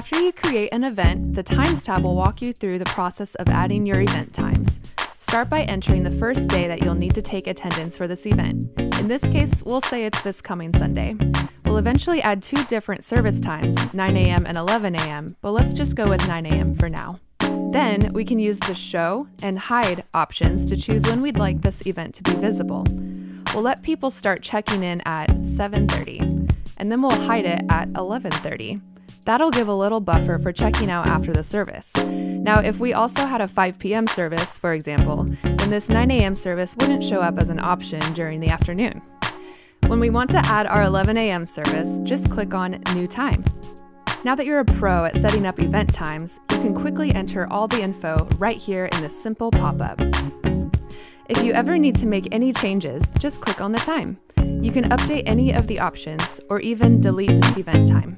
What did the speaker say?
After you create an event, the Times tab will walk you through the process of adding your event times. Start by entering the first day that you'll need to take attendance for this event. In this case, we'll say it's this coming Sunday. We'll eventually add two different service times, 9 a.m. and 11 a.m., but let's just go with 9 a.m. for now. Then we can use the show and hide options to choose when we'd like this event to be visible. We'll let people start checking in at 7:30, and then we'll hide it at 11:30. That'll give a little buffer for checking out after the service. Now, if we also had a 5 p.m. service, for example, then this 9 a.m. service wouldn't show up as an option during the afternoon. When we want to add our 11 a.m. service, just click on New Time. Now that you're a pro at setting up event times, you can quickly enter all the info right here in this simple pop-up. If you ever need to make any changes, just click on the time. You can update any of the options or even delete this event time.